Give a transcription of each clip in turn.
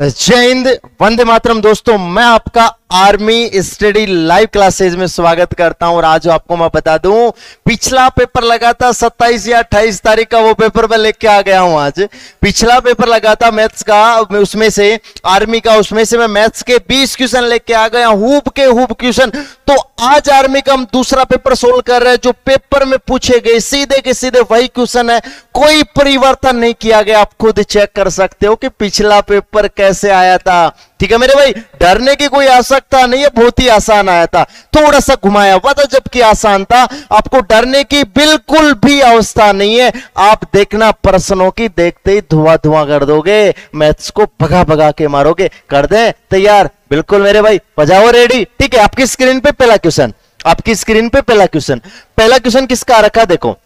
जय हिंद वंदे मातरम दोस्तों मैं आपका आर्मी स्टडी लाइव क्लासेज में स्वागत करता हूँ और आज आपको मैं बता दूँ, पिछला पेपर लगा था 27 या 28 तारीख का वो पेपर मैं लेके आ गया हूँ आज। पिछला पेपर लगा था मैथ्स का उसमें से, आर्मी का, उसमें से मैं मैथ्स के 20 क्वेश्चन लेके आ गया हुब के हुब क्वेश्चन। तो आज आर्मी का हम दूसरा पेपर सोल्व कर रहे हैं, जो पेपर में पूछे गए, सीधे के सीधे वही क्वेश्चन है। कोई परिवर्तन नहीं किया गया, आप खुद चेक कर सकते हो कि पिछला पेपर कैसे आया था। ठीक है मेरे भाई? डरने की कोई आवश्यकता नहीं है, बहुत ही आसान आया था। थोड़ा सा घुमाया हुआ था, जबकि आसान था। आपको डरने की बिल्कुल भी अवस्था नहीं है। आप देखना, प्रश्नों की देखते ही धुआँ धुआँ कर दोगे। मैथ्स को भगा भगा के मारोगे। कर दे? तैयार? बिल्कुल मेरे भाई। बजाओ, रेडी। ठीक है, आपकी स्क्रीन पे पहला क्वेश्चन। आपकी स्क्रीन पे पहला क्वेश्चन। पहला क्वेश्चन किसका आ रखा देखो।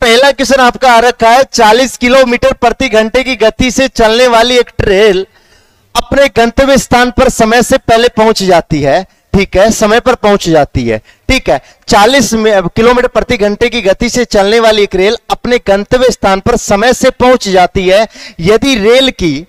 पहला क्वेश्चन आपका आ रखा है 40 किलोमीटर प्रति घंटे की गति से चलने वाली एक ट्रेन अपने गंतव्य स्थान पर समय से पहले पहुँच जाती है, ठीक है, समय पर पहुँच जाती है, ठीक है। 40 किलोमीटर प्रति घंटे की गति से चलने वाली एक रेल अपने गंतव्य स्थान पर समय से पहुँच जाती है। यदि रेल की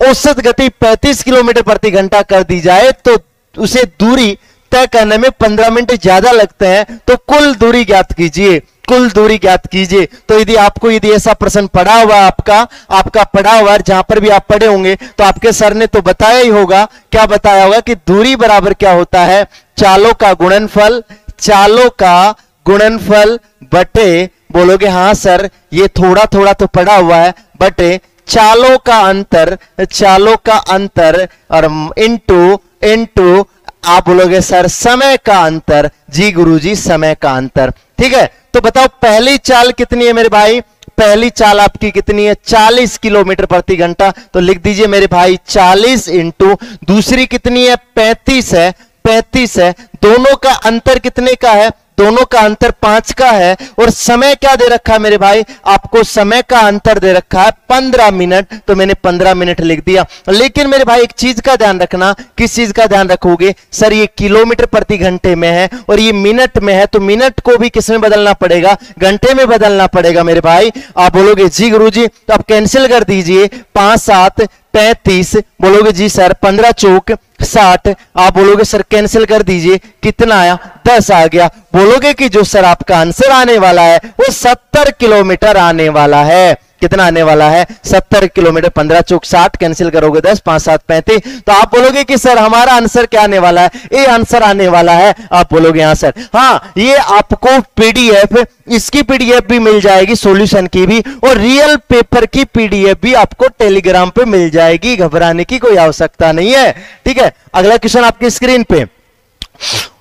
औसत गति 35 किलोमीटर प्रति घंटा कर दी जाए तो उसे दूरी तय करने में 15 मिनट ज़्यादा लगते हैं तो कुल दूरी ज्ञात कीजिए, कुल दूरी ज्ञात कीजिए। तो यदि आपको यदि ऐसा प्रश्न पढ़ा हुआ आपका आपका पढ़ा हुआ जहाँ पर भी आप पढ़े होंगे तो आपके सर ने तो बताया ही होगा, क्या बताया होगा कि दूरी बराबर क्या होता है? चालों का गुणनफल, चालों का गुणनफल बटे, बोलोगे हाँ सर, ये थोड़ा थोड़ा तो पढ़ा हुआ है, बटे चालों का अंतर, चालों का अंतर, और इंटू इंटू आप बोलोगे, सर, समय का अंतर। जी गुरुजी, समय का अंतर। ठीक है? तो बताओ, पहली चाल कितनी है मेरे भाई? पहली चाल आपकी कितनी है? 40 किलोमीटर प्रति घंटा। तो लिख दीजिए मेरे भाई 40 इंटू, दूसरी कितनी है? 35 है। 35 है। दोनों का अंतर कितने का है? दोनों का अंतर पाँच का है, और समय क्या दे रखा है मेरे भाई? आपको समय का अंतर दे रखा है पंद्रह मिनट। तो मैंने पंद्रह मिनट लिख दिया। लेकिन मेरे भाई, एक चीज़ का ध्यान रखना। किस चीज़ का ध्यान रखोगे? सर, ये किलोमीटर प्रति घंटे में है, और ये मिनट में है तो मिनट को भी किसमें बदलना पड़ेगा? घंटे में बदलना पड़ेगा मेरे भाई। आप बोलोगे, जी गुरु जी तो आप कैंसिल कर दीजिए। पाँच सात पैंतीस, बोलोगे जी सर, पंद्रह चौक, साठ, आप बोलोगे सर कैंसिल कर दीजिए, कितना आया? दस आ गया। बोलोगे कि जो सर आपका आंसर आने वाला है, वो सत्तर किलोमीटर आने वाला है। कितना आने वाला है? सत्तर किलोमीटर, पंद्रह चौक, साठ कैंसिल करोगे, दस, पाँच, सात, पैंतीस। तो आप बोलोगे कि, सर, हमारा आंसर क्या आने वाला है? ये आंसर आने वाला है। आप बोलोगे हाँ सर। हाँ ये आपको पीडीएफ इसकी पीडीएफ भी मिल जाएगी सॉल्यूशन की भी, और रियल पेपर की पीडीएफ भी आपको टेलीग्राम पे मिल जाएगी। घबराने की कोई आवश्यकता नहीं है। ठीक है? अगला क्वेश्चन आपकी स्क्रीन पे।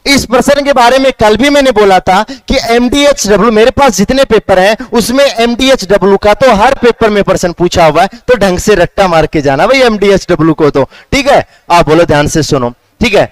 इस प्रश्न के बारे में कल भी मैंने बोला था कि एमडीएच डब्ल्यू मेरे पास जितने पेपर हैं, उसमें एमडीएचडब्ल्यू का तो हर पेपर में प्रश्न पूछा हुआ है तो ढंग से रट्टा मार के जाना भाई एमडीएचडब्ल्यू को तो। ठीक है? आप बोलो, ध्यान से सुनो। ठीक है?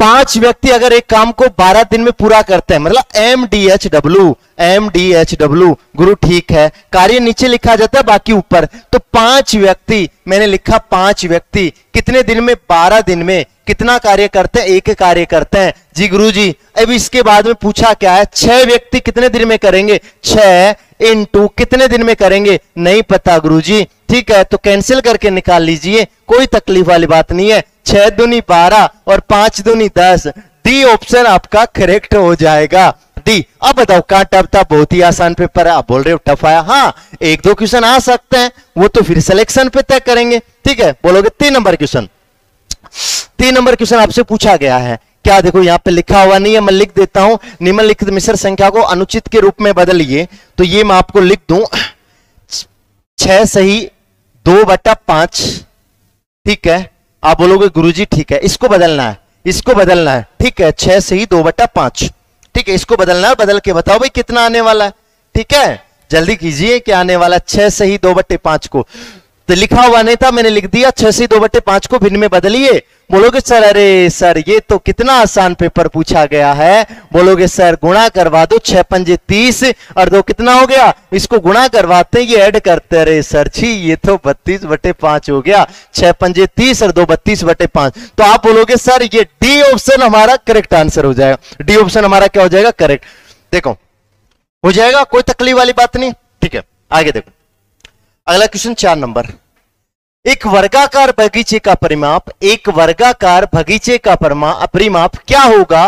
पाँच व्यक्ति अगर एक काम को बारह दिन में पूरा करते हैं मतलब M D H W M D H W गुरु ठीक है, कार्य नीचे लिखा जाता है, बाकी ऊपर। तो पाँच व्यक्ति, मैंने लिखा पाँच व्यक्ति, कितने दिन में? बारह दिन में। कितना कार्य करते हैं? एक कार्य करते हैं। जी गुरु जी अब इसके बाद में पूछा क्या है? छह व्यक्ति कितने दिन में करेंगे? छह टू कितने दिन में करेंगे? नहीं पता गुरु जी ठीक है तो कैंसिल करके निकाल लीजिए, कोई तकलीफ़ वाली बात नहीं है। छह दुनी बारह और पाँच दुनी दस। डी ऑप्शन आपका करेक्ट हो जाएगा। डी अब बताओ कहा टफ था, बहुत ही आसान पेपर है। आप बोल रहे हो टफ आया। हाँ एक दो क्वेश्चन आ सकते हैं। वो तो फिर सिलेक्शन पे तय करेंगे। ठीक है, बोलोगे तीन नंबर क्वेश्चन तीन नंबर क्वेश्चन आपसे पूछा गया है। क्या देखो, यहाँ पे लिखा हुआ नहीं है, मैं लिख देता हूँ। निम्नलिखित मिश्र संख्या को अनुचित के रूप में बदलिए। तो ये मैं आपको लिख दू। छह सही, दो बटा पाँच। ठीक है आप बोलोगे, गुरुजी, ठीक है, इसको बदलना है, इसको बदलना है। ठीक है, छह से ही दो बटा पाँच। ठीक है, इसको बदलना है बदल के बताओ भाई, कितना आने वाला है। ठीक है, जल्दी कीजिए क्या आने वाला छह से ही दो बट्टे पाँच को। तो लिखा हुआ नहीं था, मैंने लिख दिया, छह से दो बटे पाँच को भिन्न में बदलिए। बोलोगे, सर, अरे, सर, ये तो कितना आसान पेपर पूछा गया है। बोलोगे, सर, गुणा करवा दो, छह पंजे तीस, और दो कितना हो गया? इसको गुणा करवाते ये ऐड करते अरे, सर जी ये तो बत्तीस बटे पाँच हो गया। छह पंजे तीस और दो बत्तीस बटे पाँच। तो आप बोलोगे, सर, ये डी ऑप्शन हमारा करेक्ट आंसर हो जाएगा। डी ऑप्शन हमारा क्या हो जाएगा? करेक्ट। देखो, हो जाएगा, कोई तकलीफ़ वाली बात नहीं। ठीक है, आगे देखो। अगला क्वेश्चन चार नंबर। एक वर्गाकार बगीचे का परिमाप, एक वर्गाकार बगीचे का परिमाप क्या होगा?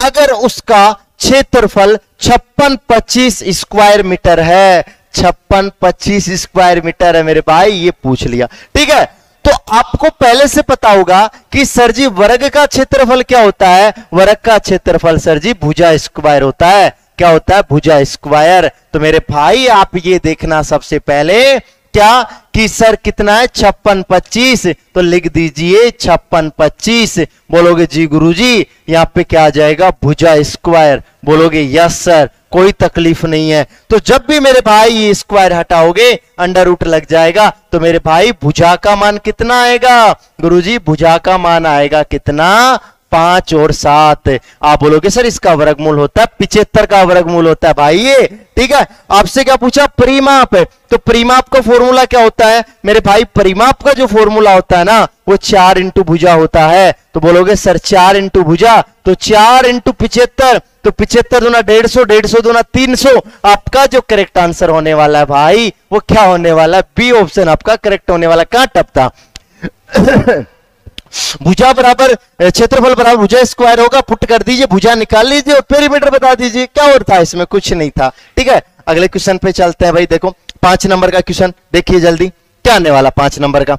अगर उसका क्षेत्रफल छप्पन पच्चीस स्क्वायर मीटर है, छप्पन पच्चीस स्क्वायर मीटर है मेरे भाई, ये पूछ लिया। ठीक है? तो आपको पहले से पता होगा कि सर जी, वर्ग का क्षेत्रफल क्या होता है? वर्ग का क्षेत्रफल सर जी, भुजा स्क्वायर होता है। क्या होता है? भुजा स्क्वायर। तो मेरे भाई, आप ये देखना सबसे पहले। क्या कि सर कितना है? छप्पन पच्चीस। तो लिख दीजिए छप्पन पच्चीस। बोलोगे, जी गुरुजी, यहाँ पे क्या आ जाएगा? भुजा स्क्वायर। बोलोगे, यस सर, कोई तकलीफ़ नहीं है। तो जब भी मेरे भाई ये स्क्वायर हटाओगे, अंडर रूट लग जाएगा। तो मेरे भाई, भुजा का मान कितना आएगा? गुरुजी, भुजा का मान आएगा कितना? पाँच और सात। आप बोलोगे, सर, इसका वर्गमूल होता है पिछहत्तर का वर्गमूल होता है। भाई, ये ठीक है? आपसे क्या पूछा? परिमाप तो परिमाप का फॉर्मूला क्या होता है? मेरे भाई, परिमाप का जो फॉर्मूला होता है ना, वो चार इंटू भुजा होता है। तो बोलोगे, सर, चार इंटू भुजा तो चार इंटू पिछहत्तर तो पिछहत्तर दुना डेढ़ सौ डेढ़ सौ दुना तीन सौ। आपका जो करेक्ट आंसर होने वाला है भाई, वो क्या होने वाला है? बी ऑप्शन आपका करेक्ट होने वाला कहाँ टपता? भुजा बराबर क्षेत्रफल बराबर, भुजा स्क्वायर होगा पुट कर दीजिए, भुजा निकाल लीजिए और पेरीमीटर बता दीजिए, क्या और था इसमें? कुछ नहीं था, ठीक है? अगले क्वेश्चन पे चलते हैं भाई, देखो, पाँच नंबर का क्वेश्चन देखिए जल्दी, क्या आने वाला पाँच नंबर का?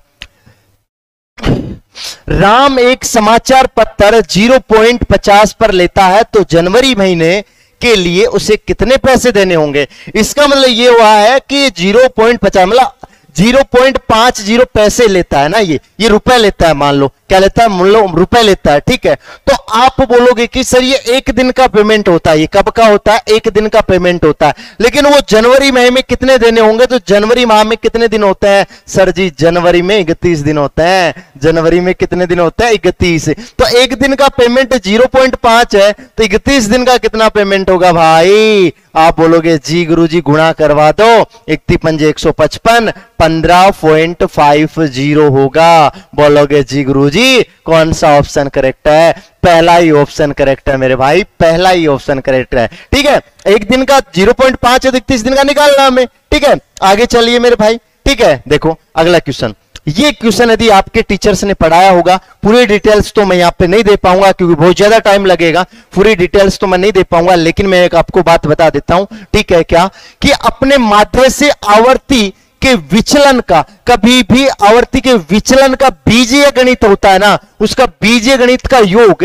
राम एक समाचार पत्र 0.50 पर लेता है तो जनवरी महीने के लिए उसे कितने पैसे देने होंगे? इसका मतलब ये हुआ है कि 0.50 मतलब ज़ीरो पॉइंट पाँच ज़ीरो पैसे लेता है ना ये? ये रुपए लेता है, मान लो। क्या लेता है? मान रुपए लेता है, ठीक है? तो आप बोलोगे कि, सर, ये एक दिन का पेमेंट होता है। ये कब का होता है? एक दिन का पेमेंट होता है। लेकिन वो जनवरी माह में कितने देने होंगे? तो जनवरी माह में कितने दिन होते हैं? सर जी, जनवरी में इकतीस दिन होते हैं। जनवरी में कितने दिन होते हैं? इकतीस। तो एक दिन का पेमेंट ज़ीरो पॉइंट पाँच है तो इकतीस दिन का कितना पेमेंट होगा भाई? आप बोलोगे, जी गुरु जी गुणा करवा दो। इकती पंजे एक सौ पचपन, पंद्रह पॉइंट फाइव ज़ीरो होगा। बोलोगे, जी गुरु जी कौन सा ऑप्शन करेक्ट है? पहला ही ऑप्शन करेक्ट है मेरे भाई, पहला ही ऑप्शन करेक्ट है। ठीक है? एक दिन का ज़ीरो पॉइंट पाँच है तो इकतीस दिन का निकालना हमें। ठीक है? आगे चलिए मेरे भाई। ठीक है? देखो, अगला क्वेश्चन। ये क्वेश्चन यदि आपके टीचर्स ने पढ़ाया होगा, पूरी डिटेल्स तो मैं यहाँ पे नहीं दे पाऊँगा, क्योंकि बहुत ज़्यादा टाइम लगेगा। पूरी डिटेल्स तो मैं नहीं दे पाऊँगा, लेकिन मैं एक आपको बात बता देता हूँ, ठीक है क्या? कि अपने माध्यम से आवर्ती के विचलन का, कभी भी आवर्ती के विचलन का बीजीय गणित होता है ना, उसका बीजीय गणित का योग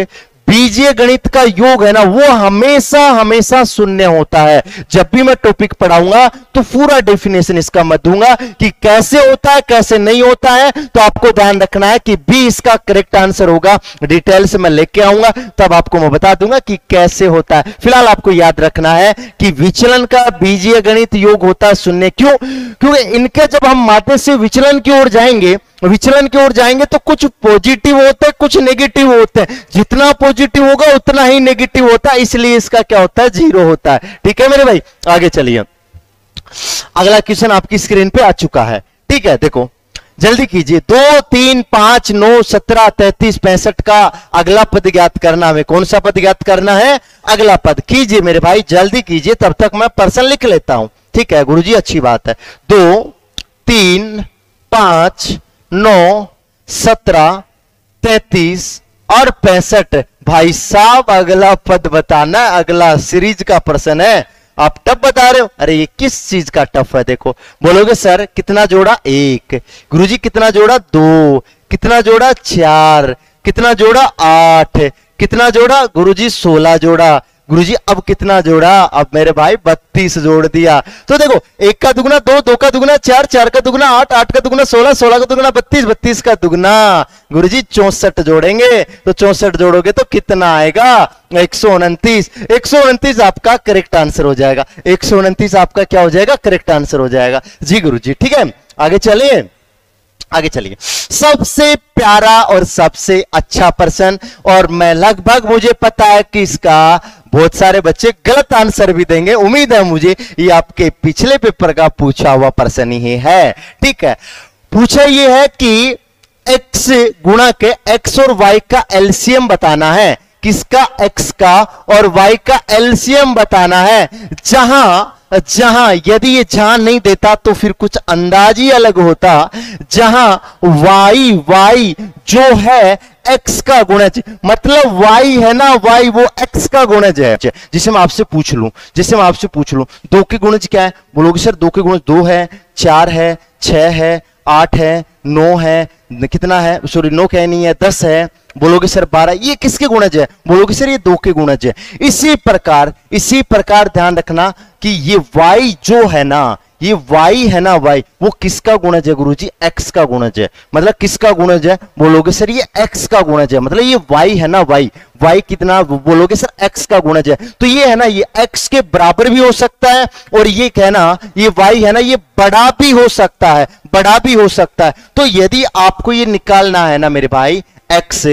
बीजीय गणित का योग है ना, वो हमेशा हमेशा शून्य होता है। जब भी मैं टॉपिक पढ़ाऊँगा तो पूरा डेफिनेशन इसका मैं दूँगा कि कैसे होता है, कैसे नहीं होता है। तो आपको ध्यान रखना है कि बी इसका करेक्ट आंसर होगा। डिटेल्स में लेके आऊँगा, तब आपको मैं बता दूँगा कि कैसे होता है। फ़िलहाल आपको याद रखना है कि विचलन का बीजीय गणित योग होता है शून्य। क्यों? क्योंकि इनके जब हम माते से विचलन की ओर जाएँगे विचलन की ओर जाएँगे तो कुछ पॉजिटिव होते हैं, कुछ नेगेटिव होते हैं। जितना पॉजिटिव होगा, उतना ही नेगेटिव होता है। इसलिए इसका क्या होता है? ज़ीरो होता है। ठीक है मेरे भाई? आगे चलिए। अगला क्वेश्चन आपकी स्क्रीन पे आ चुका है। ठीक है, देखो। जल्दी कीजिए। दो, तीन, पाँच, नौ, सत्रह, तैतीस, पैंसठ का अगला पद ज्ञात करना हमें। कौन सा पद ज्ञात करना है? अगला पद। कीजिए मेरे भाई, जल्दी कीजिए। तब तक मैं पर्सन लिख लेता हूँ। ठीक है, गुरुजी, अच्छी बात है। दो, तीन, पाँच नौ, सत्रह, तैतीस और पैंसठ। भाई साहब, अगला पद बताना, अगला सीरीज़ का प्रश्न है। आप टफ बता रहे हो? अरे, ये किस चीज़ का टफ है, देखो। बोलोगे, सर, कितना जोड़ा? एक। गुरुजी, कितना जोड़ा? दो। कितना जोड़ा? चार। कितना जोड़ा? आठ। कितना जोड़ा? गुरुजी, सोलह जोड़ा। गुरुजी, अब कितना जोड़ा? अब मेरे भाई बत्तीस जोड़ दिया। तो देखो, एक का दुगना दो दो का दुगना चार चार का दुगना आठ आठ का दुगना सोलह सोलह का दुगना बत्तीस बत्तीस का दुगना। गुरुजी, चौसठ जोड़ेंगे। तो चौसठ जोड़ोगे तो कितना आएगा? एक सौ उनतीस। एक सौ उनतीस आपका करेक्ट आंसर हो जाएगा। एक सौ उनतीस आपका क्या हो जाएगा? करेक्ट आंसर हो जाएगा। जी गुरु जी ठीक है? आगे चलिए। आगे चलिए। सबसे प्यारा और सबसे अच्छा पर्सन और मैं लगभग, मुझे पता है कि इसका बहुत सारे बच्चे गलत आंसर भी देंगे। उम्मीद है मुझे ये आपके पिछले पेपर का पूछा हुआ प्रश्न ही है। ठीक है। पूछा ये है कि एक्स गुणा के एक्स और वाई का एलसीएम बताना है। किसका एक्स का और वाई का एलसीएम बताना है? जहाँ जहाँ यदि ये जहाँ नहीं देता तो फिर कुछ अंदाज ही अलग होता। जहाँ वाई वाई जो है एक्स का गुणज मतलब वाई है ना वाई वो एक्स का गुणज है। जिसे मैं आपसे पूछ लूँ, जिसे मैं आपसे पूछ लूँ, दो के गुणज क्या है? बोलोगे सर, दो के गुणज दो है, चार है, छह है, आठ है, नौ है, कितना है? सॉरी नौ क्या नहीं है, दस है। बोलोगे, सर, बारह, ये किसके गुणज है? बोलोगे, सर, ये दो के गुणज है। इसी प्रकार इसी प्रकार ध्यान रखना कि ये वाई जो है ना, ये वाई है ना, वाई, वो किसका गुणज है गुरुजी? एक्स का गुणज है। मतलब किसका गुणज है? बोलोगे, सर, ये एक्स का गुणज है। मतलब ये वाई है ना, वाई वाई कितना, बोलोगे, सर एक्स का गुणज है। तो ये है ना, ये एक्स के बराबर भी हो सकता है और ये कहना, ये वाई है ना, ये बड़ा भी हो सकता है, बड़ा भी हो सकता है। तो यदि आपको ये निकालना है ना मेरे भाई एक्स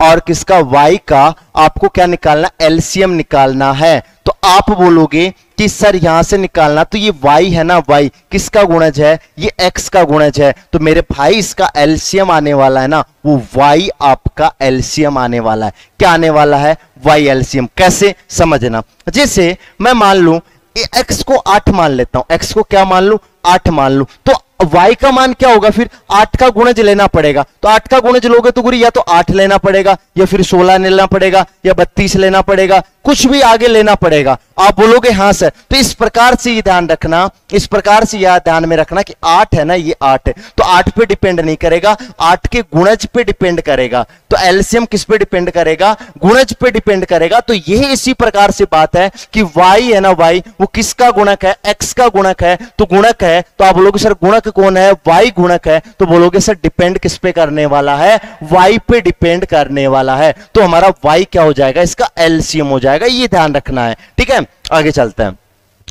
और किसका वाई का आपको क्या निकालना एलसीएम निकालना है। तो आप बोलोगे कि सर यहाँ से निकालना तो ये y है ना y? किसका गुणज है? ये x का गुणज है। तो मेरे भाई इसका एलसीएम आने वाला है ना, वो y आपका एलसीएम आने वाला है। क्या आने वाला है? Y एलसीएम कैसे? समझना जैसे मैं मान लू एक्स को आठ मान लेता हूँ। एक्स को क्या मान लू? आठ मान लू। तो y का मान क्या होगा? फिर आठ का गुणज लेना पड़ेगा। तो आठ का गुणज लोगे तो गुरु, या तो आठ लेना पड़ेगा, या फिर सोलह लेना पड़ेगा, या बत्तीस लेना पड़ेगा, कुछ भी आगे लेना पड़ेगा। आप बोलोगे हाँ सर। तो इस प्रकार से ये ध्यान रखना, इस प्रकार से यह ध्यान में रखना कि आठ है ना, ये आठ है। तो आठ पे डिपेंड नहीं करेगा, आठ के गुणज पे डिपेंड करेगा। तो एल्सियम किस पे डिपेंड करेगा? गुणज पे डिपेंड करेगा। तो यह इसी प्रकार से बात है कि वाई है ना वाई वो किसका गुणक है? एक्स का गुणक है। तो गुणक है तो आप बोलोगे, सर, गुणक कौन है? वाई गुणक है। तो बोलोगे, सर डिपेंड किस पे करने वाला है? वाई पे डिपेंड करने वाला है। तो हमारा वाई क्या हो जाएगा? इसका एलसीएम हो जाएगा। ये ध्यान रखना है। ठीक है? आगे चलते हैं।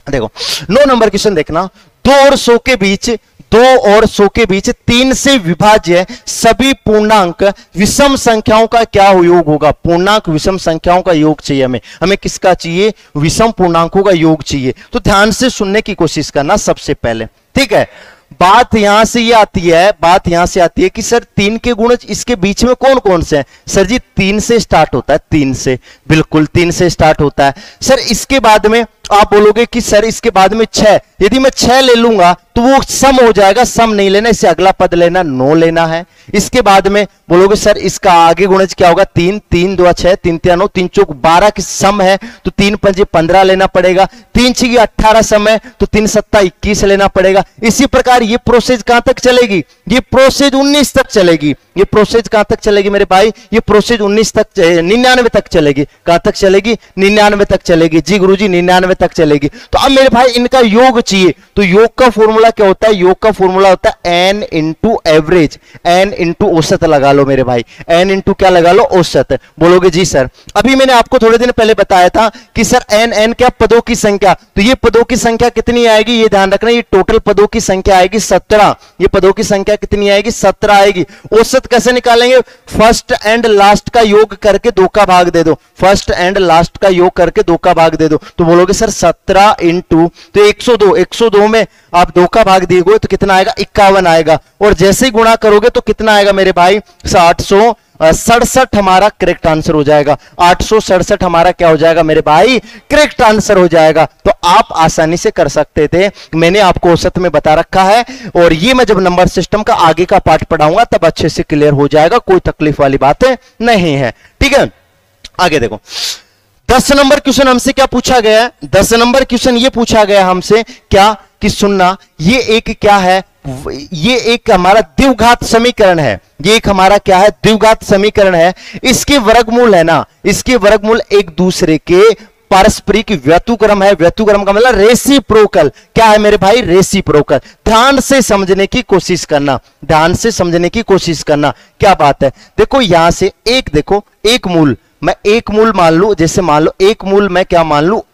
देखो, नौ नंबर क्वेश्चन देखना। दो और सौ के बीच, दो और सौ के बीच तीन से विभाज्य सभी पूर्णांक विषम संख्याओं का क्या योग होगा? पूर्णांक विषम संख्याओं का योग चाहिए हमें। हमें किसका चाहिए? विषम पूर्णांकों का योग चाहिए। तो ध्यान से सुनने की कोशिश करना सबसे पहले। ठीक है? बात यहाँ से ये आती है, बात यहाँ से आती है कि सर तीन के गुण इसके बीच में कौन कौन से हैं? सर जी, तीन से स्टार्ट होता है, तीन से। बिल्कुल, तीन से स्टार्ट होता है। सर, इसके बाद में आप बोलोगे कि, सर, इसके बाद में छह। यदि मैं छह ले लूँगा तो वो सम हो जाएगा। सम नहीं लेना इससे अगला पद लेना, नो लेना है। इसके बाद में बोलोगे, सर, इसका आगे गुणज क्या होगा? तीन तीन, दो, छह, तीन तीन, नौ, तीन, चौक बारह की सम है तो तीन पंजे पंद्रह लेना पड़ेगा। तीन छिगी अट्ठारह सम है तो तीन, सत्ता, इक्कीस लेना पड़ेगा। इसी प्रकार ये प्रोसेस कहाँ तक चलेगी? ये प्रोसेस उन्नीस तक चलेगी। ये प्रोसेस कहाँ तक चलेगी मेरे भाई? ये प्रोसेस उन्नीस तक निन्यानवे तक चलेगी। कहाँ तक चलेगी? निन्यानवे तक चलेगी। जी गुरु जी निन्यानवे तक चलेगी। तो अब मेरे भाई, इनका योग चाहिए। तो योग का फॉर्मूला क्या होता है? योग का फॉर्मूला होता है N into average N into औसत लगा लो मेरे भाई। एन इंटू क्या लगा लो? औसत। बोलोगे, जी सर। अभी मैंने आपको थोड़े दिन पहले बताया था कि सर एन एन क्या? पदों की संख्या। तो ये पदों की संख्या कितनी आएगी? ये ध्यान रखना, ये टोटल पदों की संख्या आएगी सत्रह। ये पदों की संख्या कितनी आएगी? सत्रह आएगी। औसत कैसे निकालेंगे? फ़र्स्ट एंड लास्ट का योग करके दो का भाग दे दो। फ़र्स्ट एंड लास्ट का योग करके दो का भाग दे दो। तो बोलोगे, सर, सत्रह इंटू तो 102 102 में आप दो का भाग दिए तो कितना आएगा? इक्यावन आएगा। और जैसे ही गुणा करोगे तो कितना आएगा मेरे भाई? साठ सौ सड़सठ हमारा करेक्ट आंसर हो जाएगा। आठ सौ सड़सठ हमारा क्या हो जाएगा मेरे भाई? करेक्ट आंसर हो जाएगा। तो आप आसानी से कर सकते थे। मैंने आपको औसत में बता रखा है। और ये मैं जब नंबर सिस्टम का आगे का पार्ट पढ़ाऊँगा, तब अच्छे से क्लियर हो जाएगा। कोई तकलीफ़ वाली बातें नहीं है। ठीक है? आगे देखो। दस नंबर क्वेश्चन हमसे क्या पूछा गया है? दस नंबर क्वेश्चन ये पूछा गया हमसे, क्या? कि सुनना। ये एक क्या है? ये एक हमारा द्विघात समीकरण है। ये एक हमारा क्या है? द्विघात समीकरण है। इसके वर्गमूल है ना? इसके वर्गमूल एक दूसरे के पारस्परिक व्यतुक्रम है। व्यतुक्रम का मतलब रेसी प्रोकल क्या है मेरे भाई? रेसी प्रोकल ध्यान से समझने की कोशिश करना। ध्यान से समझने की कोशिश करना। क्या बात है? देखो, यहाँ से एक देखो, एक मूल। मैं एक मूल मान लू? जैसे मान लो, एक मूल मैं क्या मान लू?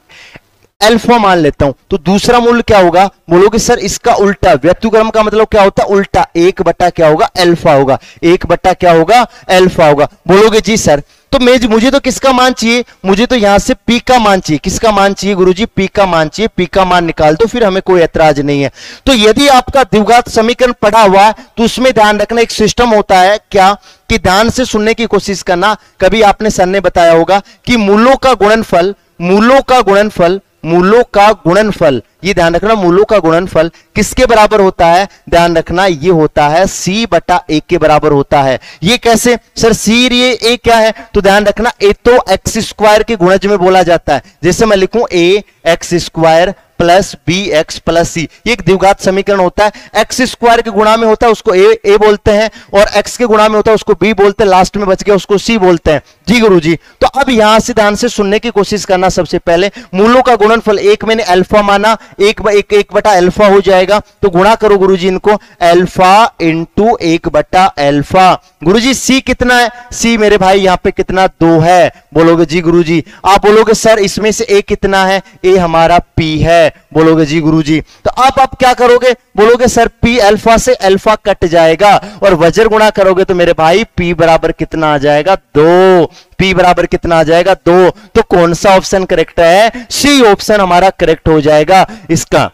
एल्फा मान लेता हूँ। तो दूसरा मूल्य क्या होगा? बोलोगे, सर, इसका उल्टा। व्यक्तिक्रम का मतलब क्या होता? है उल्टा। एक बट्टा क्या होगा? एल्फा होगा। एक बट्टा क्या होगा? एल्फा होगा। बोलोगे, जी, सर। तो मैं मुझे तो किसका मान चाहिए? मुझे तो यहाँ से पी का मान चाहिए। किसका मान चाहिए, गुरुजी? पी का मान चाहिए। पी का मान निकाल दो, फिर हमें कोई ऐतराज नहीं है। तो यदि आपका द्विघात समीकरण पढ़ा हुआ है तो उसमें ध्यान रखना, एक सिस्टम होता है क्या? कि ध्यान से सुनने की कोशिश करना। कभी आपने सर ने बताया होगा कि मूलों का गुणनफल मूलों का गुणनफल मूलों का गुणनफल। ये ध्यान रखना, मूलों का गुणनफल किसके बराबर होता है? ध्यान रखना, ये होता है c बटा ए के बराबर होता है। ये कैसे? सर सी ये ए क्या है? तो ध्यान रखना ए तो एक्स स्क्वायर के गुणज में बोला जाता है। जैसे मैं लिखूं A X square plus B X plus C. एक द्विघात समीकरण होता है। एक्स स्क्वायर के गुणा में होता है उसको ए ए बोलते हैं और एक्स के गुणा में होता है उसको बी बोलते हैं लास्ट में बच गया उसको सी बोलते हैं। जी गुरु जी तो अब यहाँ से ध्यान से सुनने की कोशिश करना सबसे पहले। मूलों का गुणनफल एक मैंने अल्फ़ा माना एक एक, एक बटा अल्फ़ा हो जाएगा। तो गुणा करो गुरु जी इनको। अल्फ़ा इंटू एक बटा अल्फ़ा। गुरु जी सी कितना है? सी मेरे भाई यहाँ पे कितना? दो है। बोलोगे जी गुरु जी आप बोलोगे सर इसमें से ए कितना है? ए हमारा पी है। बोलोगे जी गुरु जी तो आप आप क्या करोगे? बोलोगे, सर पी अल्फ़ा से अल्फ़ा कट जाएगा और वजर गुणा करोगे तो मेरे भाई पी बराबर कितना आ जाएगा? दो। पी बराबर कितना आ जाएगा? दो। तो कौन सा ऑप्शन करेक्ट है? सी ऑप्शन हमारा करेक्ट हो जाएगा इसका।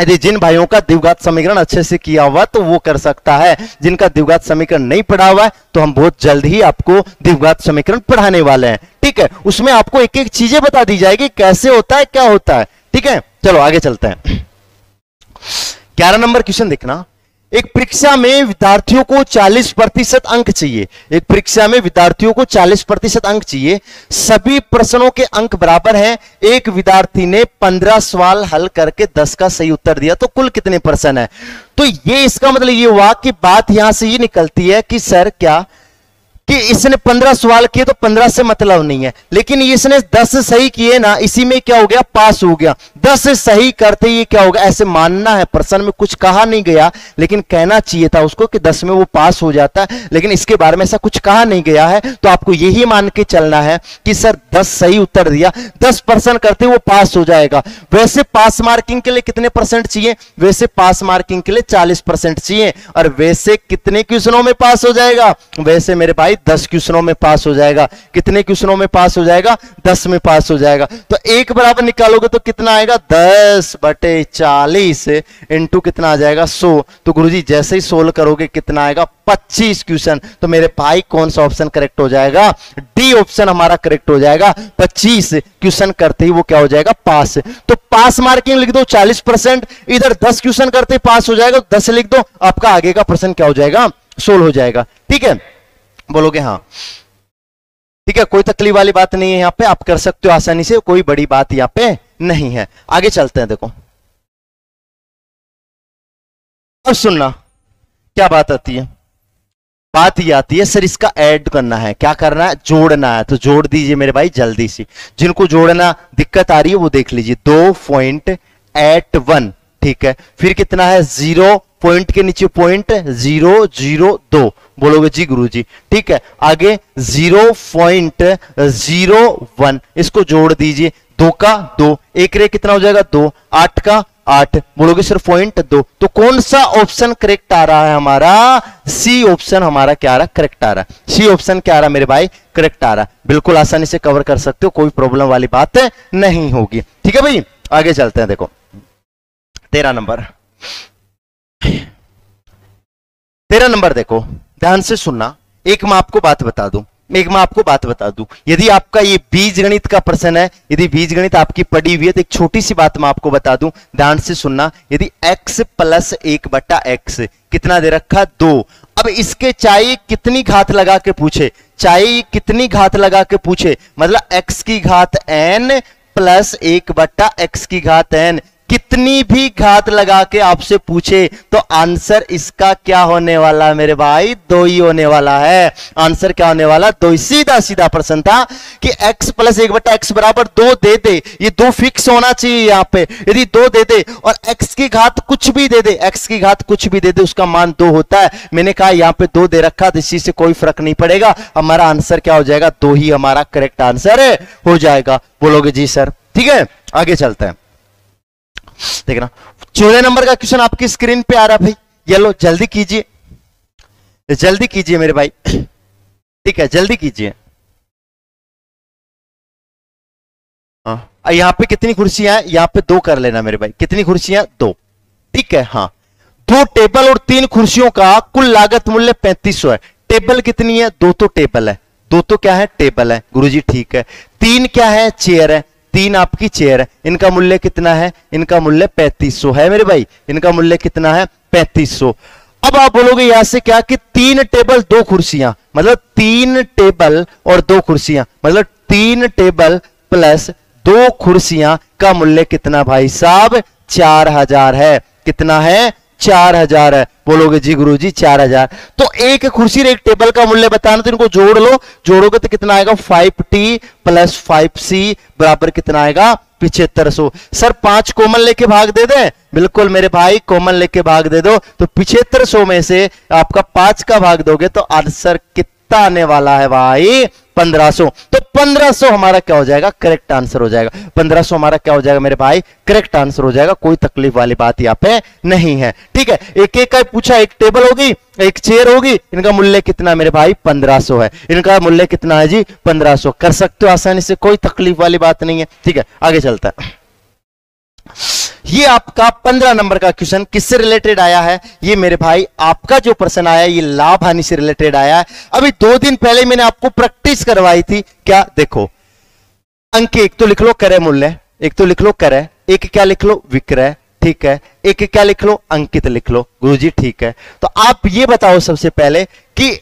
यदि जिन भाइयों का द्विघात समीकरण अच्छे से किया हुआ तो वो कर सकता है। जिनका द्विघात समीकरण नहीं पढ़ा हुआ है तो हम बहुत जल्द ही आपको द्विघात समीकरण पढ़ाने वाले हैं। ठीक है? उसमें आपको एक एक चीज़ें बता दी जाएगी, कैसे होता है, क्या होता है। ठीक है? चलो, आगे चलते हैं। ग्यारह नंबर क्वेश्चन देखना। एक परीक्षा में विद्यार्थियों को 40 प्रतिशत अंक चाहिए। एक परीक्षा में विद्यार्थियों को 40 प्रतिशत अंक चाहिए। सभी प्रश्नों के अंक बराबर हैं। एक विद्यार्थी ने 15 सवाल हल करके 10 का सही उत्तर दिया तो कुल कितने प्रश्न है? तो ये इसका मतलब ये हुआ कि बात यहाँ से ये निकलती है कि सर, क्या कि इसने पंद्रह सवाल किए तो पंद्रह से मतलब नहीं है। लेकिन इसने दस सही किए ना, इसी में क्या हो गया? पास हो गया। दस सही करते ही क्या होगा ऐसे मानना है, प्रश्न में कुछ कहा नहीं गया, लेकिन कहना चाहिए था उसको कि दस में वो पास हो जाता है। लेकिन इसके बारे में ऐसा कुछ कहा नहीं गया है तो आपको यही मान के चलना है कि सर, दस सही उत्तर दिया। दस परसेंट करते वो पास हो जाएगा। वैसे पास मार्किंग के लिए कितने परसेंट चाहिए? वैसे पास मार्किंग के लिए चालीस चाहिए। और वैसे कितने क्वेश्चनों में पास हो जाएगा? वैसे मेरे भाई दस क्वेश्चनों में पास हो जाएगा। कितने क्वेश्चनों में पास हो जाएगा? दस में पास हो जाएगा। तो एक बराबर निकालोगे तो कितना आएगा? दस बटे चालीस इंटू कितना आ जाएगा? सो। तो गुरुजी, जैसे ही सोल्व करोगे, कितना आएगा? पच्चीस क्वेश्चन। तो मेरे भाई, कौन सा ऑप्शन करेक्ट हो जाएगा? डी ऑप्शन हमारा करेक्ट हो जाएगा। पच्चीस क्वेश्चन करते ही वो क्या हो जाएगा? पास। तो पास मार्किंग लिख दो, चालीस परसेंट। इधर दस क्वेश्चन करते पास हो जाएगा, दस लिख दो, आपका आगे का प्रश्न क्या हो जाएगा? सोल्व हो जाएगा। ठीक है? बोलोगे हाँ। ठीक है, कोई तकलीफ़ वाली बात नहीं है यहाँ पे, आप कर सकते हो आसानी से, कोई बड़ी बात यहाँ पे नहीं है। आगे चलते हैं, देखो। अब सुनना, क्या बात आती है? बात ये आती है, सर, इसका ऐड करना है, क्या करना है? जोड़ना है। तो जोड़ दीजिए मेरे भाई, जल्दी से। जिनको जोड़ना दिक्कत आ रही है, वो देख लीजिए। दो पॉइंट एट वन। ठीक है। फिर कितना है? ज़ीरो पॉइंट के नीचे पॉइंट, ज़ीरो ज़ीरो, दो। बोलोगे जी गुरु जी ठीक है। आगे ज़ीरो पॉइंट, ज़ीरो, वन। इसको जोड़ दीजिए। दो का दो। एक रे कितना हो जाएगा? दो। आठ का आठ। बोलोगे सिर्फ़ पॉइंट दो। तो कौन सा ऑप्शन करेक्ट आ रहा है हमारा? सी ऑप्शन हमारा क्या आ रहा? करेक्ट आ रहा। है सी ऑप्शन क्या आ रहा है मेरे भाई? करेक्ट आ रहा। है बिल्कुल आसानी से कवर कर सकते हो। कोई प्रॉब्लम वाली बात नहीं होगी। ठीक है भाई? आगे चलते हैं, देखो। तेरह नंबर। तेरह नंबर देखो, ध्यान से सुनना। एक मैं आपको बात बता दूँ, एक मैं आपको बात बता दूँ। यदि आपका ये बीज गणित का प्रश्न है, यदि बीज गणित आपकी पड़ी हुई है तो एक छोटी सी बात मैं आपको बता दूँ, ध्यान से सुनना। यदि x प्लस एक बट्टा एक्स कितना दे रखा? दो। अब इसके चाहे कितनी घात लगा के पूछे? चाहे कितनी घात लगा के पूछे? मतलब x की घात n प्लस एक बट्टा एक्स की घात एन कितनी भी घात लगा के आपसे पूछे तो आंसर इसका क्या होने वाला है मेरे भाई? दो ही होने वाला है। आंसर क्या होने वाला? दो ही। सीधा सीधा प्रश्न था कि x प्लस एक बटा एक्स बराबर दो दे दे। ये दो फिक्स होना चाहिए यहाँ पे। यदि दो दे दे और x की घात कुछ भी दे दे, x की घात कुछ भी दे दे, उसका मान दो होता है। मैंने कहा यहाँ पे दो दे रखा तो इसी से कोई फ़र्क नहीं पड़ेगा। हमारा आंसर क्या हो जाएगा? दो ही हमारा करेक्ट आंसर हो जाएगा। बोलोगे जी सर। ठीक है? आगे चलते हैं। देखना चौदह नंबर का क्वेश्चन आपकी स्क्रीन पे आ रहा भाई। ये लो, जल्दी कीजिए। जल्दी कीजिए मेरे भाई। ठीक है, जल्दी कीजिए। हाँ यहाँ पे कितनी कुर्सियाँ हैं? यहाँ पे दो कर लेना मेरे भाई। कितनी कुर्सियाँ? दो। ठीक है हाँ। दो टेबल और तीन कुर्सियों का कुल लागत मूल्य पैंतीस सौ है। टेबल कितनी है? दो तो टेबल है। दो तो क्या है? टेबल है। गुरुजी, ठीक है। तीन क्या है? चेयर है। तीन आपकी चेयर है। इनका मूल्य कितना है? इनका मूल्य पैंतीस है मेरे भाई। इनका मूल्य कितना है? पैंतीस अब आप बोलोगे यहाँ से क्या कि तीन टेबल, दो कुर्सियाँ। मतलब तीन टेबल और दो कुर्सियाँ। मतलब तीन टेबल प्लस दो कुर्सियाँ का मूल्य कितना भाई साहब? चार हज़ार है। कितना है? चार हज़ार है। बोलोगे, जी गुरु जी चार हज़ार। तो एक कुर्सी एक टेबल का मूल्य बताना तो इनको जोड़ लो। जोड़ोगे तो कितना आएगा? Five T plus five C बराबर कितना आएगा? पिछहत्तर सो। सर, पाँच कॉमन लेके भाग दे दे। बिल्कुल मेरे भाई कॉमन लेके भाग दे दो। तो पिछहत्तर सो में से आपका पाँच का भाग दोगे तो आंसर कितना आने वाला है भाई? 1500 तो 1500 हमारा क्या हो जाएगा? करेक्ट आंसर हो जाएगा। 1500 हमारा क्या हो जाएगा मेरे भाई? करेक्ट आंसर हो जाएगा। कोई तकलीफ़ वाली बात यहाँ पे नहीं है। ठीक है? एक एक का पूछा, एक टेबल होगी, एक चेयर होगी। इनका मूल्य कितना मेरे भाई? 1500 है। इनका मूल्य कितना है जी? 1500 कर सकते हो आसानी से, कोई तकलीफ़ वाली बात नहीं है। ठीक है? आगे चलता है। ये आपका पंद्रह नंबर का क्वेश्चन किससे रिलेटेड आया है? ये मेरे भाई, आपका जो प्रश्न आया ये लाभ हानि से रिलेटेड आया है। अभी दो दिन पहले मैंने आपको प्रैक्टिस करवाई थी। क्या? देखो। अंक एक तो लिख लो, करे मूल्य। एक तो लिख लो, करे। एक क्या लिख लो? विक्रय। ठीक है। एक क्या लिख लो? अंकित लिख लो। गुरुजी, ठीक है। तो आप ये बताओ सबसे पहले कि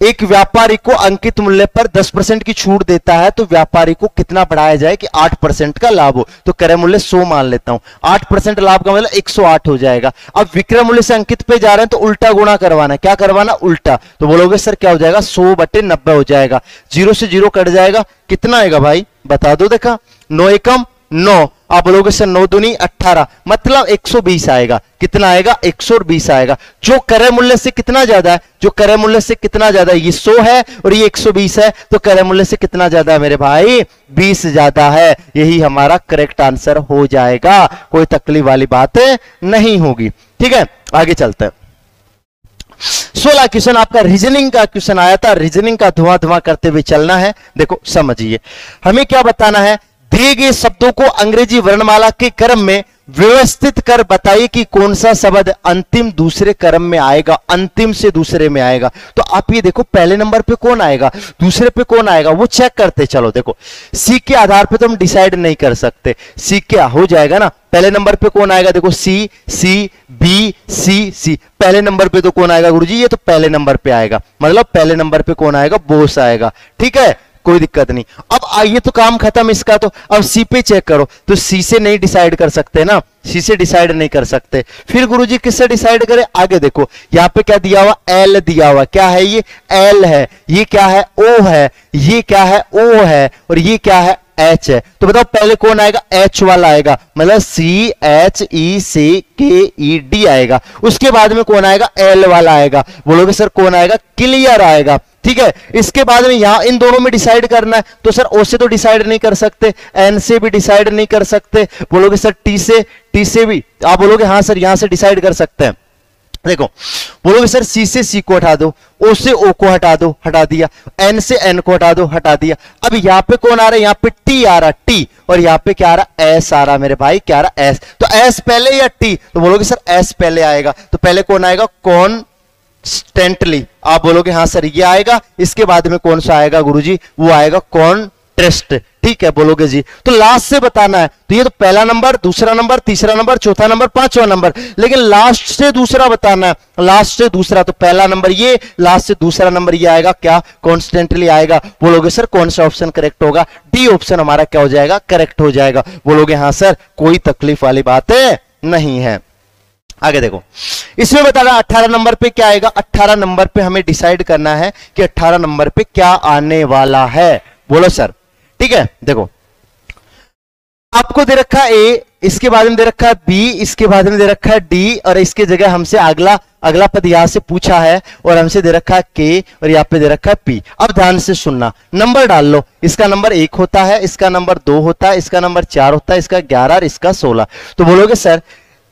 एक व्यापारी को अंकित मूल्य पर 10 परसेंट की छूट देता है तो व्यापारी को कितना बढ़ाया जाए कि 8 परसेंट का लाभ हो? तो क्रय मूल्य 100 मान लेता हूँ। 8 परसेंट लाभ का मतलब 108 हो जाएगा। अब विक्रय मूल्य से अंकित पे जा रहे हैं तो उल्टा गुणा करवाना क्या करवाना? उल्टा। तो बोलोगे, सर, क्या हो जाएगा? सौ बटे नब्बे हो जाएगा। ज़ीरो से ज़ीरो कट जाएगा। कितना आएगा भाई? बता दो देखा। नौ एकम, नौ। आप बोलोगे सर नौ दुनी अट्ठारह मतलब 120 आएगा। कितना आएगा? 120 आएगा। जो क्रय मूल्य से कितना ज़्यादा है? जो क्रय मूल्य से कितना ज़्यादा है? ये 100 है और ये 120 है तो क्रय मूल्य से कितना ज़्यादा है मेरे भाई? 20 ज़्यादा है। यही हमारा करेक्ट आंसर हो जाएगा। कोई तकलीफ़ वाली बात नहीं होगी। ठीक है? आगे चलते हैं। सोलह क्वेश्चन आपका रीजनिंग का क्वेश्चन आया था। रीजनिंग का धुआँ धुआँ करते हुए चलना है। देखो, समझिए। हमें क्या बताना है? दिए गए शब्दों को अंग्रेज़ी वर्णमाला के क्रम में व्यवस्थित कर बताइए कि कौन सा शब्द अंतिम दूसरे क्रम में आएगा, अंतिम से दूसरे में आएगा। तो आप ये देखो, पहले नंबर पे कौन आएगा, दूसरे पे कौन आएगा, वो चेक करते, चलो देखो। सी के आधार पे तो हम डिसाइड नहीं कर सकते। सी क्या, हो जाएगा ना? पहले नंबर पे कौन आएगा, देखो सी सी बी सी सी पहले नंबर पे तो कौन आएगा, गुरुजी? ये तो पहले नंबर पे आएगा। मतलब पहले नंबर पे कौन आएगा? बोस आएगा। ठीक है? कोई दिक्कत नहीं। अब आइए तो काम खत्म इसका तो। अब सी पे चेक करो। तो सी से नहीं डिसाइड कर सकते ना। सी से डिसाइड नहीं कर सकते। फिर गुरुजी किससे डिसाइड करें? आगे देखो। यहाँ पे क्या दिया हुआ? एल दिया हुआ। क्या है ये? एल है। ये क्या है? ओ है। ये क्या है? ओ है। और ये क्या है? एच है। तो बताओ, पहले कौन आएगा? एच वाला आएगा। मतलब सी एच ई सी के ई डी आएगा। उसके बाद में कौन आएगा? एल वाला आएगा। बोलोगे, सर, कौन आएगा? क्लियर आएगा। ठीक है? इसके बाद में यहाँ इन दोनों में डिसाइड करना है। तो सर ओ से तो डिसाइड नहीं कर सकते एन से भी डिसाइड नहीं कर सकते। बोलोगे सर टी से टी से भी। आप बोलोगे हाँ सर, यहाँ से डिसाइड कर सकते हैं। देखो, बोलोगे सर सी से सी को हटा दो ओ से ओ को हटा दो, हटा दिया। एन से एन को हटा दो, हटा दिया। अब यहाँ पे कौन आ रहा है? यहाँ पे टी आ रहा टी और यहाँ पे क्या आ रहा? एस आ रहा, मेरे भाई, क्या आ रहा? एस तो एस पहले या टी तो बोलोगे सर एस पहले आएगा। तो पहले कौन आएगा? कौन स्टेंटली आप बोलोगे हाँ सर, ये आएगा। इसके बाद में कौन सा आएगा, गुरुजी? वो आएगा कौन ट्रस्ट ठीक है, बोलोगे जी। तो लास्ट से बताना है। तो ये तो पहला नंबर दूसरा नंबर तीसरा नंबर चौथा नंबर पांचवा नंबर लेकिन लास्ट से दूसरा बताना है। लास्ट से दूसरा तो पहला नंबर ये लास्ट से दूसरा नंबर ये आएगा। क्या? कॉन्स्टेंटली आएगा। बोलोगे, सर, कौन सा ऑप्शन करेक्ट होगा? डी ऑप्शन हमारा क्या हो जाएगा? करेक्ट हो जाएगा। बोलोगे हाँ सर, कोई तकलीफ़ वाली बात नहीं है। आगे देखो। इसमें बता रहा अट्ठारह नंबर पे क्या आएगा? अट्ठारह नंबर पे हमें डिसाइड करना है कि अट्ठारह नंबर पे क्या आने वाला है। बोलो सर। ठीक है? देखो। आपको दे रखा है ए, इसके बाद में दे रखा है बी, इसके बाद में दे रखा है डी, और इसके जगह हमसे अगला अगला पद यहाँ से पूछा है, और हमसे दे रखा है के, और यहाँ पे दे रखा है पी। अब ध्यान से सुनना। नंबर डाल लो। इसका नंबर एक होता है, इसका नंबर दो होता है, इसका नंबर चार होता है, इसका ग्यारह और इसका सोलह। तो बोलोगे सर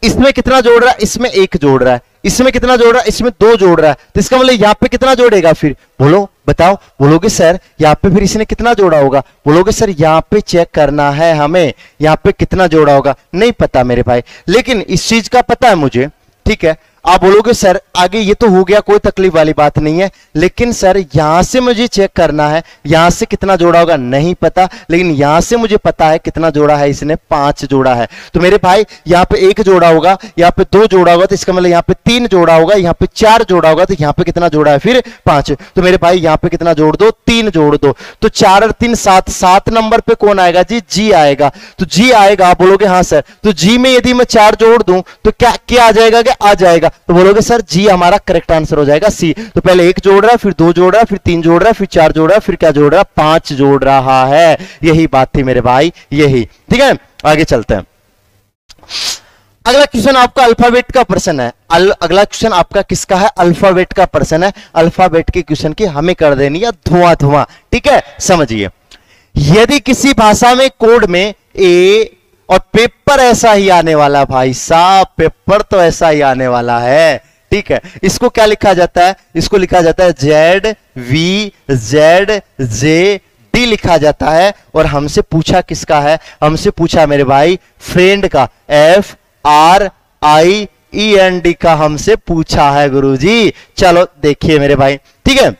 इसमें कितना जोड़ रहा है? इसमें एक जोड़ रहा है। इसमें कितना जोड़ रहा है? इसमें दो जोड़ रहा है। तो इसका मतलब यहाँ पे कितना जोड़ेगा फिर? बोलो, बताओ। बोलोगे, सर, यहाँ पे फिर इसने कितना जोड़ा होगा? बोलोगे, सर, यहाँ पे चेक करना है हमें। यहाँ पे कितना जोड़ा होगा? नहीं पता मेरे भाई। लेकिन इस चीज़ का पता है मुझे, ठीक है? आप बोलोगे, सर, आगे ये तो हो गया, कोई तकलीफ़ वाली बात नहीं है। लेकिन, सर, यहाँ से मुझे चेक करना है, यहाँ से कितना जोड़ा होगा? नहीं पता, लेकिन यहाँ से मुझे पता है कितना जोड़ा है, इसने पाँच जोड़ा है। तो मेरे भाई, यहाँ पे एक जोड़ा होगा, यहाँ पे दो जोड़ा होगा तो इसका मतलब यहाँ पे तीन जोड़ा होगा, यहाँ पे चार जोड़ा होगा तो यहाँ पे कितना जोड़ा है? फिर पाँच। तो मेरे भाई, यहाँ पे कितना जोड़ दो? तीन जोड़ दो। तो चार और तीन, सात। सात नंबर पे कौन आएगा जी? जी आएगा। तो जी आएगा, आप बोलोगे हाँ सर। तो जी में यदि मैं चार जोड़ दूँ तो क्या क्या आ जाएगा क्या आ जाएगा। तो बोलोगे सर जी हमारा करेक्ट आंसर हो जाएगा सी तो पहले एक जोड़ रहा है फिर दो जोड़ रहा है फिर तीन जोड़ रहा है फिर चार जोड़ रहा है फिर क्या जोड़ रहा? है पाँच जोड़ रहा है। यही बात थी मेरे भाई यही। ठीक है? आगे चलते हैं। अगला क्वेश्चन आपका अल्फ़ाबेट का प्रश्न है। अल, अगला क्वेश्चन आपका किसका है? अल्फ़ाबेट का प्रश्न है। अल्फ़ाबेट के क्वेश्चन की हमें कर देनी है धुआँ धुआँ ठीक है? समझिए। यदि किसी भाषा में कोड में ए और पेपर ऐसा ही आने वाला भाई साहब, पेपर तो ऐसा ही आने वाला है, ठीक है? इसको क्या लिखा जाता है? इसको लिखा जाता है Z V Z J D लिखा जाता है और हमसे पूछा किसका है? हमसे पूछा मेरे भाई फ्रेंड का F R I E N D का हमसे पूछा है गुरुजी। चलो देखिए मेरे भाई, ठीक है?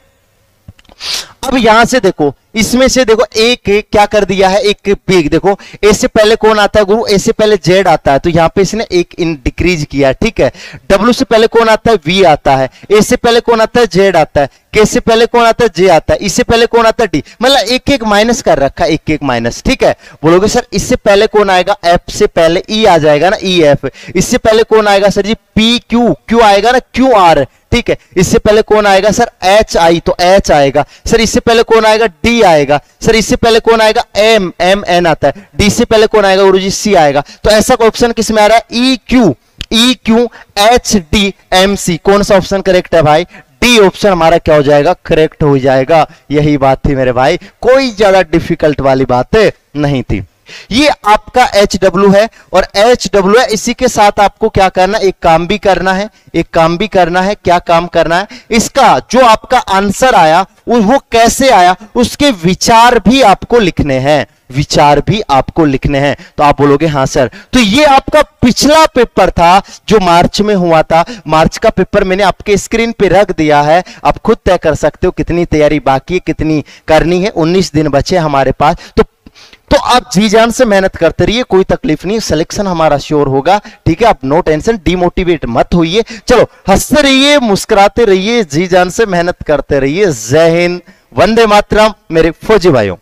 अब यहाँ से देखो इसमें से देखो एक, एक क्या कर दिया है एक पीक। देखो ए से पहले कौन आता है गुरु? ए से पहले जेड आता है। तो यहाँ पे इसने एक इन डिक्रीज किया ठीक है? डब्ल्यू से पहले कौन आता है? वी आता है। ए से पहले कौन आता है? जेड आता है। के से पहले कौन आता है? जे आता है। इससे पहले कौन आता है? डी मतलब एक एक माइनस कर रखा एक एक माइनस ठीक है? बोलोगे सर इससे पहले कौन आएगा? एफ़ से पहले ई e आ जाएगा ना ई e एफ़ इससे पहले कौन आएगा sir ji? P Q Q आएगा ना क्यू आर ठीक है, इससे पहले कौन आएगा? सर एच आई तो एच आएगा। सर, इससे पहले कौन आएगा? डी आएगा। सर, इससे पहले कौन आएगा? एम एम एन आता है। डी से पहले कौन आएगा? गुरु जी सी आएगा। तो ऐसा ऑप्शन किसमें आ रहा है? E Q E Q H D M C कौन सा ऑप्शन करेक्ट है भाई? डी ऑप्शन हमारा क्या हो जाएगा? करेक्ट हो जाएगा। यही बात थी मेरे भाई। कोई ज़्यादा डिफ़िकल्ट वाली बात नहीं थी। ये आपका एच डब्ल्यू है और एच डब्ल्यू है, इसी के साथ आपको क्या करना एक काम भी करना है, एक काम भी करना है, क्या काम करना है? इसका जो आपका आंसर आया, वो कैसे आया? उसके विचार भी आपको लिखने हैं, विचार भी आपको लिखने हैं। तो आप बोलोगे, हाँ सर तो ये आपका पिछला पेपर था जो मार्च में हुआ था। मार्च का पेपर मैंने आपके स्क्रीन पे रख दिया है। आप खुद तय कर सकते हो कितनी तैयारी बाकी है, कितनी करनी है। 19 दिन बचे हमारे पास। तो तो आप जी जान से मेहनत करते रहिए, कोई तकलीफ़ नहीं सिलेक्शन हमारा श्योर होगा, ठीक है? आप नो टेंशन डिमोटिवेट मत होइए। चलो, हँसते रहिए, मुस्कुराते रहिए, जी जान से मेहनत करते रहिए। जय हिंद, वंदे मातरम, मेरे फौजी भाइयों।